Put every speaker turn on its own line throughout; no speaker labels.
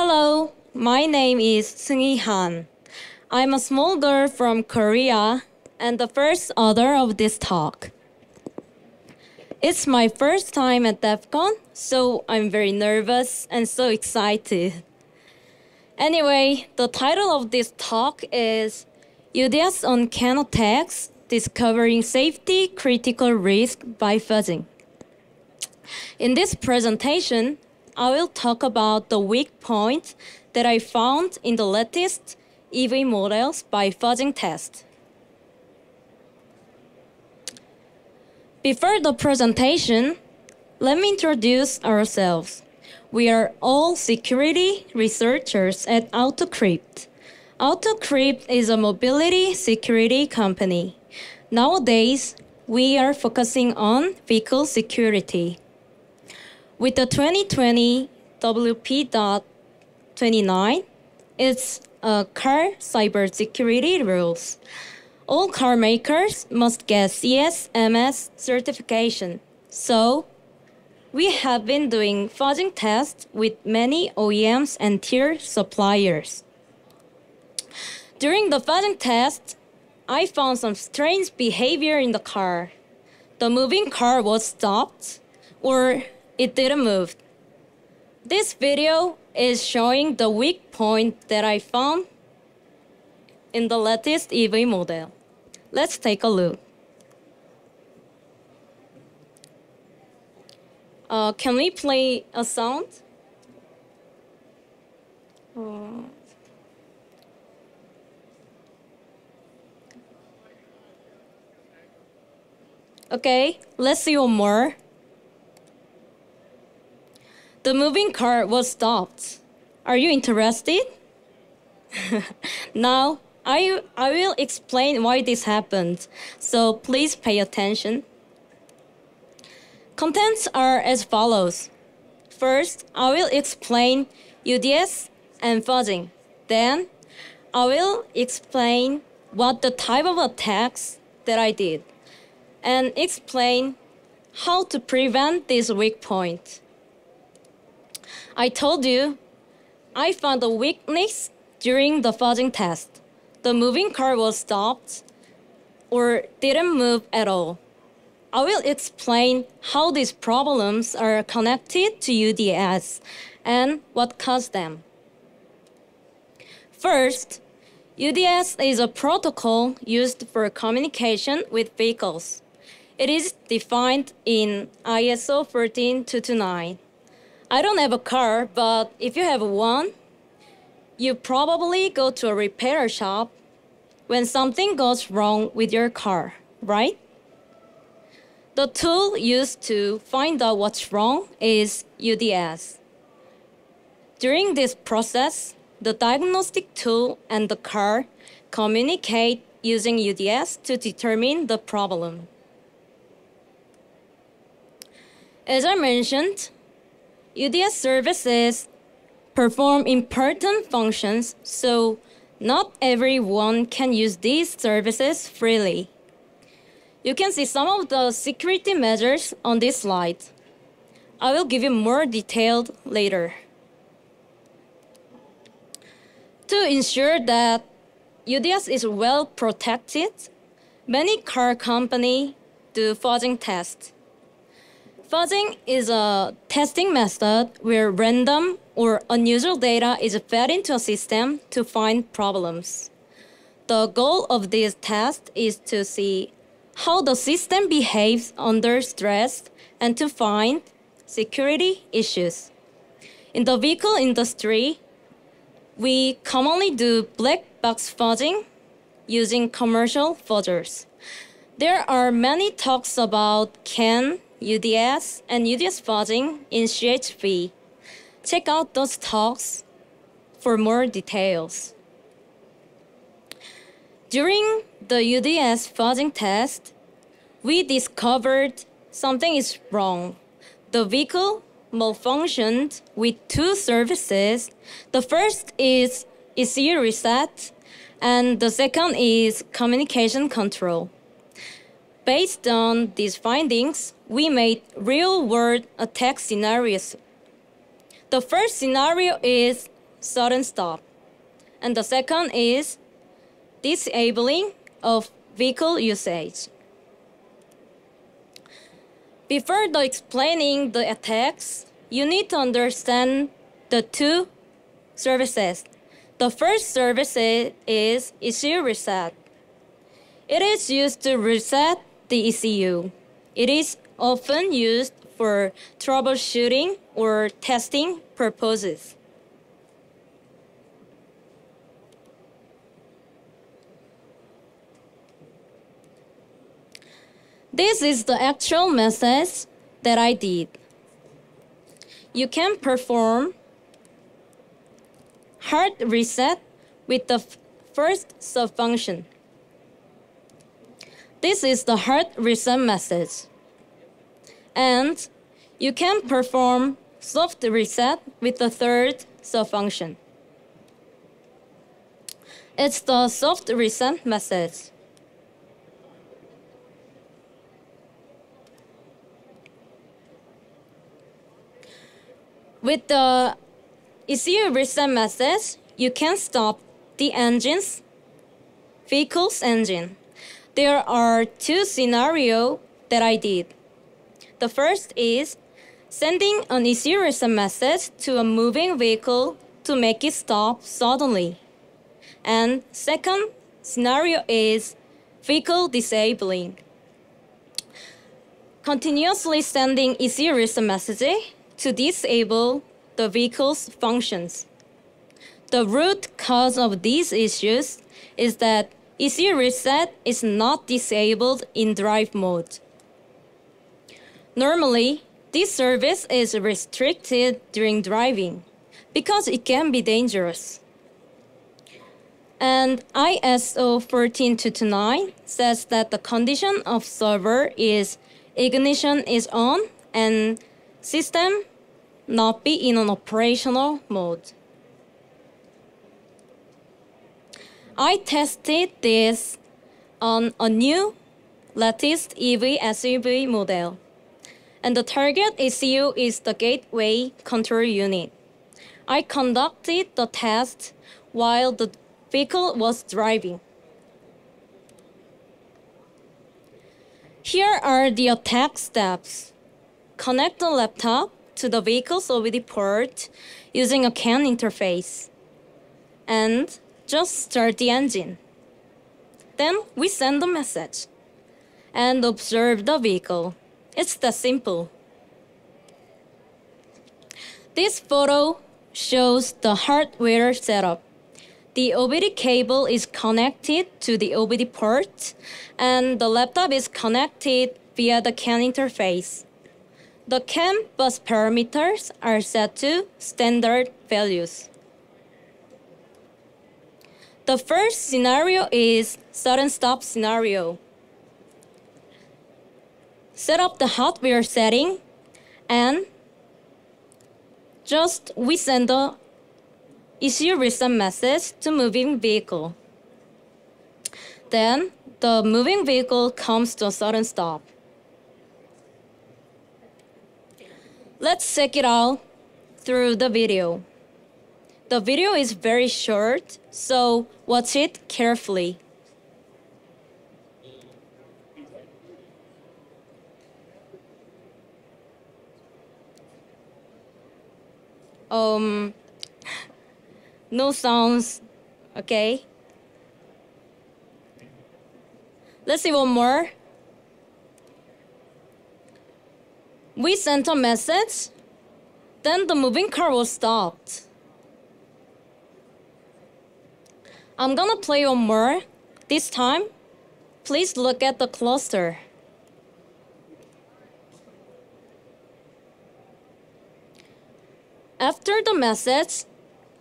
Hello, my name is Seung Han. I'm a small girl from Korea and the first author of this talk. It's my first time at DEF CON, so I'm very nervous and so excited. Anyway, the title of this talk is UDS on CAN attacks, discovering safety critical risk by fuzzing. In this presentation, I will talk about the weak points that I found in the latest EV models by fuzzing test. Before the presentation, let me introduce ourselves. We are all security researchers at AutoCrypt. AutoCrypt is a mobility security company. Nowadays, we are focusing on vehicle security. With the 2020 WP.29, it's a car cybersecurity rules. All car makers must get CSMS certification. So, we have been doing fuzzing tests with many OEMs and tier suppliers. During the fuzzing test, I found some strange behavior in the car. The moving car was stopped or it didn't move. This video is showing the weak point that I found in the latest EV model. Let's take a look. Uh, can we play a sound? Okay, let's see one more. The moving car was stopped. Are you interested? now, I, I will explain why this happened, so please pay attention. Contents are as follows. First, I will explain UDS and fuzzing. Then, I will explain what the type of attacks that I did and explain how to prevent this weak point. I told you I found a weakness during the fuzzing test. The moving car was stopped or didn't move at all. I will explain how these problems are connected to UDS and what caused them. First, UDS is a protocol used for communication with vehicles. It is defined in ISO 13229. I don't have a car, but if you have one, you probably go to a repair shop when something goes wrong with your car, right? The tool used to find out what's wrong is UDS. During this process, the diagnostic tool and the car communicate using UDS to determine the problem. As I mentioned, UDS services perform important functions, so not everyone can use these services freely. You can see some of the security measures on this slide. I will give you more detailed later. To ensure that UDS is well protected, many car companies do fuzzing tests. Fuzzing is a testing method where random or unusual data is fed into a system to find problems. The goal of this test is to see how the system behaves under stress and to find security issues. In the vehicle industry, we commonly do black box fuzzing using commercial fuzzers. There are many talks about CAN, UDS, and UDS fuzzing in CHV. Check out those talks for more details. During the UDS fuzzing test, we discovered something is wrong. The vehicle malfunctioned with two services. The first is ECU reset, and the second is communication control. Based on these findings, we made real world attack scenarios. The first scenario is sudden stop. And the second is disabling of vehicle usage. Before the explaining the attacks, you need to understand the two services. The first service is ECU reset. It is used to reset the ECU. It is often used for troubleshooting or testing purposes. This is the actual message that I did. You can perform hard reset with the first subfunction. This is the hard reset message. And you can perform soft reset with the third subfunction. It's the soft reset message. With the ECU reset message, you can stop the engine's vehicle's engine. There are two scenarios that I did. The first is sending an reset message to a moving vehicle to make it stop suddenly. And second scenario is vehicle disabling. Continuously sending ECU reset messages to disable the vehicle's functions. The root cause of these issues is that ECU reset is not disabled in drive mode. Normally, this service is restricted during driving because it can be dangerous. And ISO 14229 says that the condition of server is ignition is on and system not be in an operational mode. I tested this on a new latest EV SUV model, and the target ECU is the gateway control unit. I conducted the test while the vehicle was driving. Here are the attack steps. Connect the laptop to the vehicle's OBD port using a CAN interface. And just start the engine. Then we send a message and observe the vehicle. It's that simple. This photo shows the hardware setup. The OBD cable is connected to the OBD port, and the laptop is connected via the CAN interface. The CAN bus parameters are set to standard values. The first scenario is sudden stop scenario. Set up the hardware setting and just we send the ECU reset message to moving vehicle. Then the moving vehicle comes to a sudden stop. Let's check it out through the video. The video is very short, so watch it carefully. Um, no sounds, okay? Let's see one more. We sent a message, then the moving car was stopped. I'm gonna play one more. This time, please look at the cluster. After the message,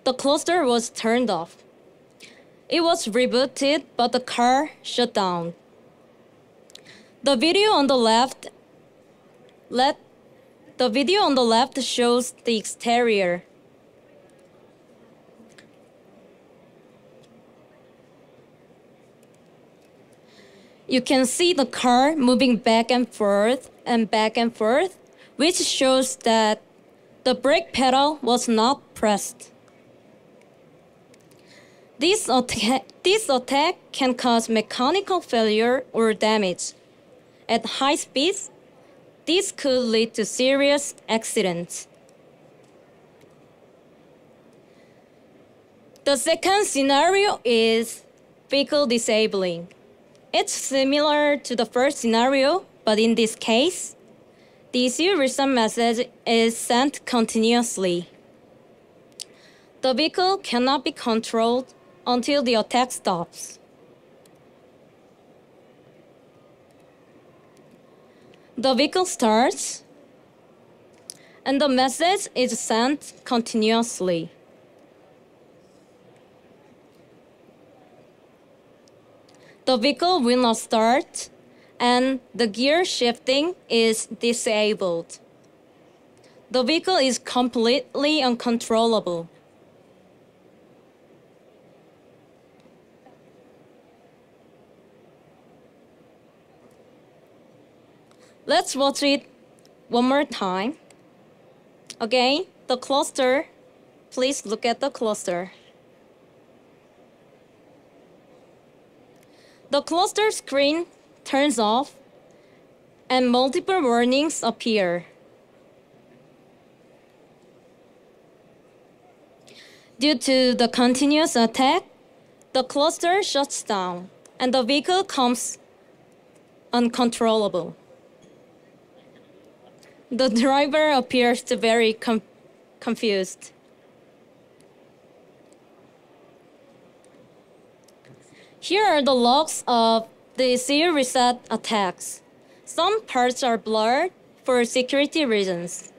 the cluster was turned off. It was rebooted, but the car shut down. The video on the left let the video on the left shows the exterior. You can see the car moving back and forth and back and forth, which shows that the brake pedal was not pressed. This attack, this attack can cause mechanical failure or damage. At high speeds, this could lead to serious accidents. The second scenario is vehicle disabling. It's similar to the first scenario, but in this case, the reset message is sent continuously. The vehicle cannot be controlled until the attack stops. The vehicle starts and the message is sent continuously. The vehicle will not start and the gear shifting is disabled. The vehicle is completely uncontrollable. Let's watch it one more time. Again, the cluster. Please look at the cluster. The cluster screen turns off and multiple warnings appear. Due to the continuous attack, the cluster shuts down and the vehicle comes uncontrollable. The driver appears to very com confused. Here are the logs of the ECU reset attacks. Some parts are blurred for security reasons.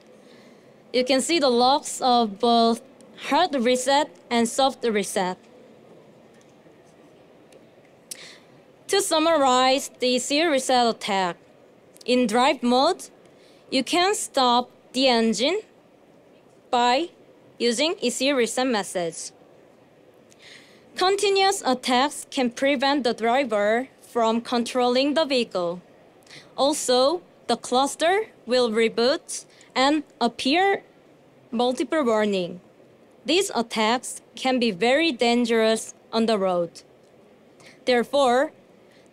You can see the logs of both hard reset and soft reset. To summarize the ECU reset attack, in drive mode, you can stop the engine by using ECU reset message. Continuous attacks can prevent the driver from controlling the vehicle. Also, the cluster will reboot and appear multiple warning. These attacks can be very dangerous on the road. Therefore,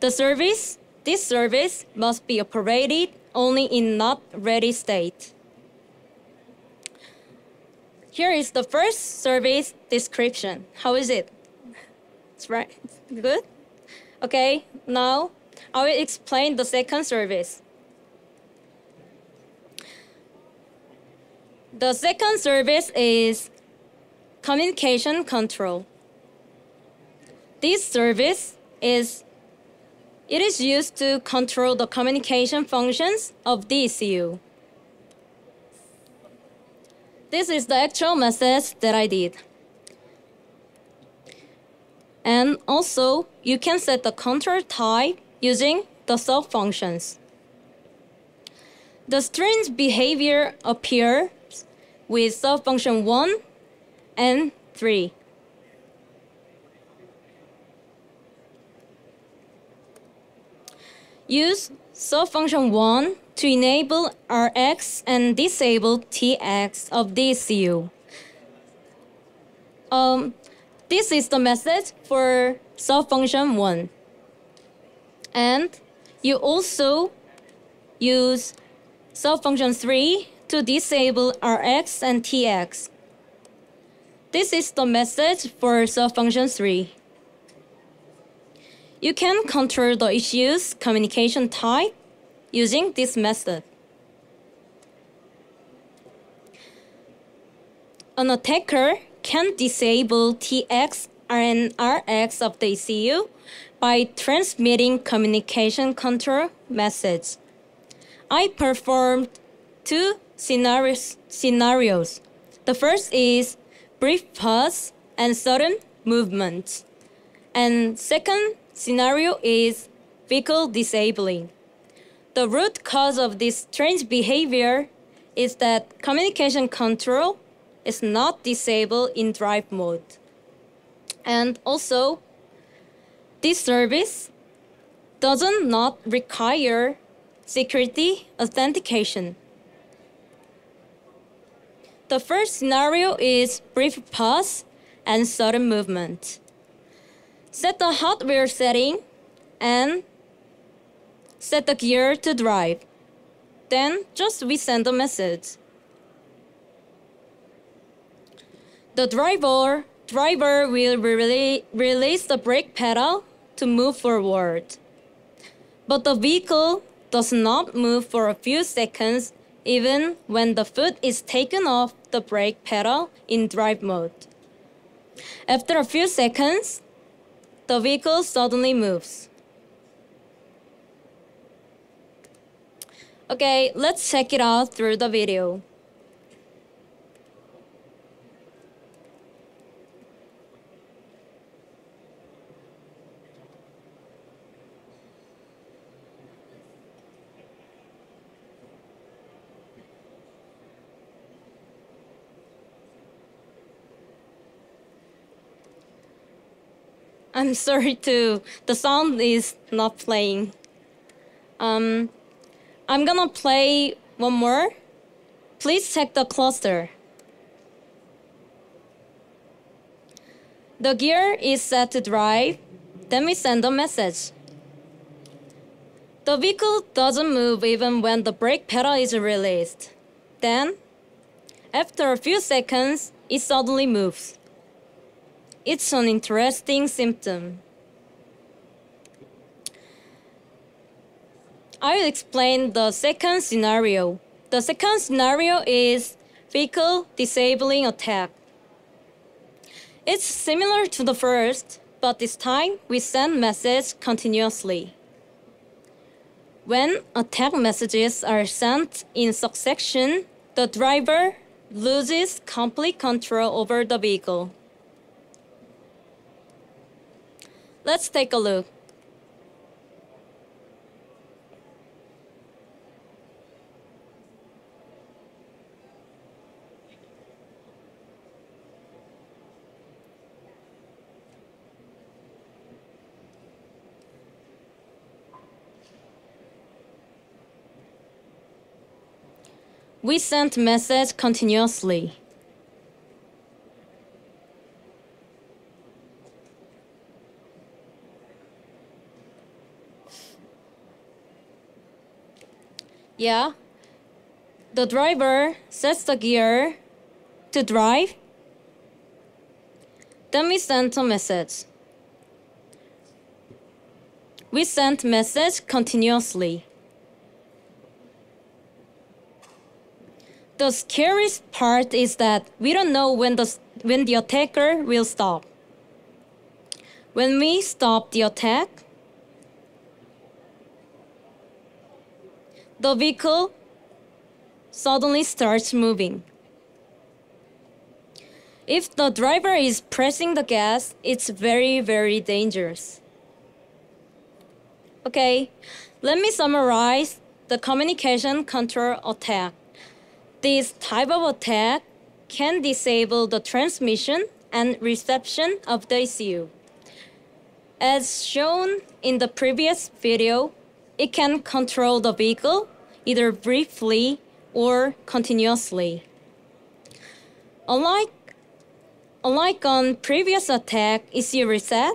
the service, this service must be operated only in not ready state. Here is the first service description. How is it? It's right. Good? Okay, now I will explain the second service. The second service is communication control. This service is it is used to control the communication functions of ECU. This is the actual message that I did. And also, you can set the control type using the sub functions. The strange behavior appears with sub function 1 and 3. Use sub function 1 to enable Rx and disable Tx of ECU. Um, this is the message for sub function 1. And you also use sub function 3 to disable Rx and Tx. This is the message for sub function 3. You can control the issue's communication type using this method. An attacker can disable TX and RX of the ECU by transmitting communication control message. I performed two scenarios. scenarios. The first is brief pause and sudden movement. And second scenario is vehicle disabling. The root cause of this strange behavior is that communication control is not disabled in drive mode. And also, this service does not not require security authentication. The first scenario is brief pause and sudden movement. set the hardware setting, and set the gear to drive. Then just resend the message. The driver, driver will release the brake pedal to move forward. But the vehicle does not move for a few seconds even when the foot is taken off the brake pedal in drive mode. After a few seconds, the vehicle suddenly moves. Okay, let's check it out through the video. I'm sorry to the sound is not playing. Um, I'm gonna play one more. Please check the cluster. The gear is set to drive, then we send a message. The vehicle doesn't move even when the brake pedal is released. Then, after a few seconds, it suddenly moves. It's an interesting symptom. I will explain the second scenario. The second scenario is vehicle disabling attack. It's similar to the first, but this time we send message continuously. When attack messages are sent in succession, the driver loses complete control over the vehicle. Let's take a look. We sent message continuously. Yeah. The driver sets the gear to drive. Then we send a message. We send message continuously. The scariest part is that we don't know when the, when the attacker will stop. When we stop the attack, the vehicle suddenly starts moving. If the driver is pressing the gas, it's very, very dangerous. Okay, let me summarize the communication control attack. This type of attack can disable the transmission and reception of the ECU. As shown in the previous video, it can control the vehicle either briefly or continuously. Unlike, unlike on previous attack ECU reset,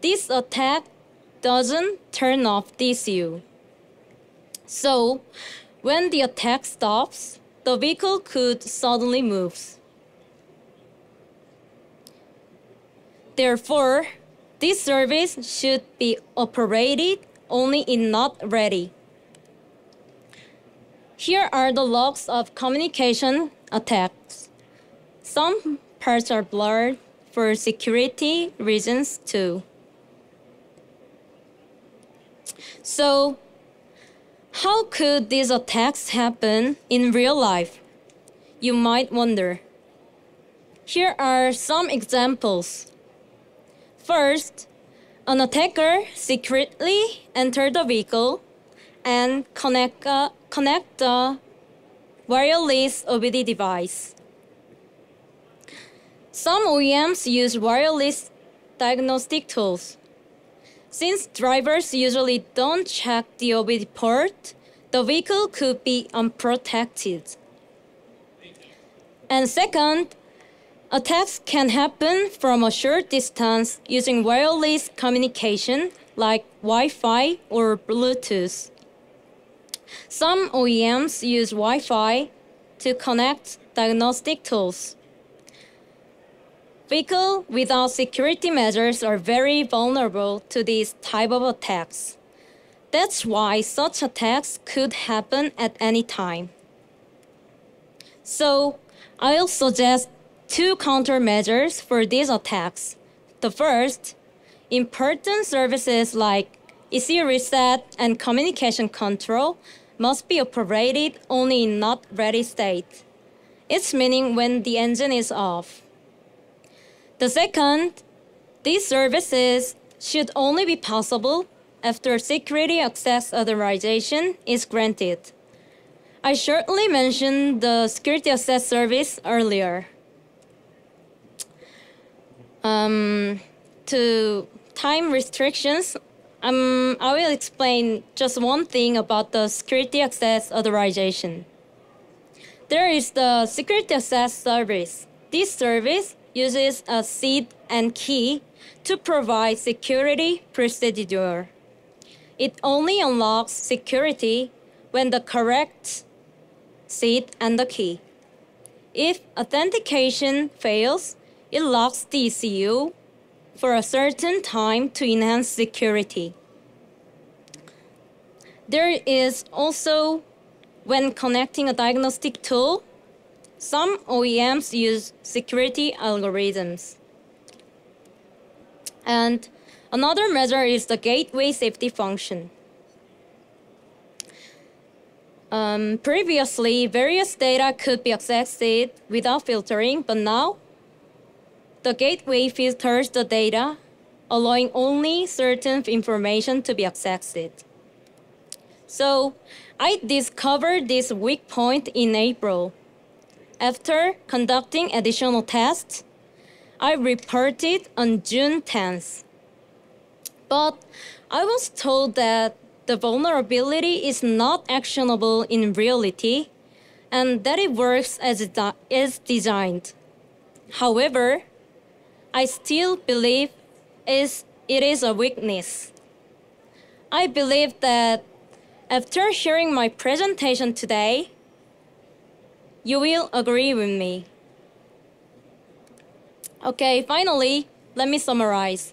this attack doesn't turn off the ECU. So, when the attack stops, the vehicle could suddenly move. Therefore, this service should be operated only in not ready. Here are the logs of communication attacks. Some parts are blurred for security reasons too. So, how could these attacks happen in real life? You might wonder. Here are some examples. First, an attacker secretly entered the vehicle and connect, uh, connect the wireless OBD device. Some OEMs use wireless diagnostic tools. Since drivers usually don't check the OBD port, the vehicle could be unprotected. And second, Attacks can happen from a short distance using wireless communication like Wi Fi or Bluetooth. Some OEMs use Wi Fi to connect diagnostic tools. Vehicles without security measures are very vulnerable to these type of attacks. That's why such attacks could happen at any time. So, I'll suggest two countermeasures for these attacks. The first, important services like EC reset and communication control must be operated only in not ready state. Its meaning when the engine is off. The second, these services should only be possible after security access authorization is granted. I shortly mentioned the security access service earlier. Um, to time restrictions, um, I will explain just one thing about the security access authorization. There is the security access service. This service uses a seed and key to provide security procedure. It only unlocks security when the correct seed and the key. If authentication fails, it locks the for a certain time to enhance security. There is also when connecting a diagnostic tool, some OEMs use security algorithms. And another measure is the gateway safety function. Um, previously, various data could be accessed without filtering, but now the gateway filters the data, allowing only certain information to be accessed. So I discovered this weak point in April. After conducting additional tests, I reported on June 10th. But I was told that the vulnerability is not actionable in reality and that it works as it is designed. However, I still believe is it is a weakness. I believe that after hearing my presentation today, you will agree with me. Okay, finally, let me summarize.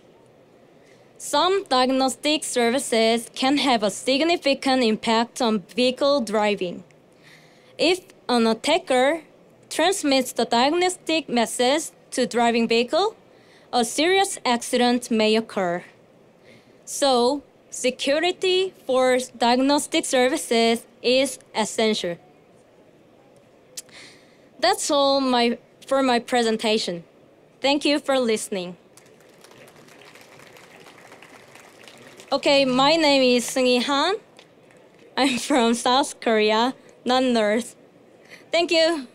Some diagnostic services can have a significant impact on vehicle driving. If an attacker transmits the diagnostic message to driving vehicle, a serious accident may occur. So, security for diagnostic services is essential. That's all my, for my presentation. Thank you for listening. Okay, my name is Seung Han. I'm from South Korea, not North. Thank you.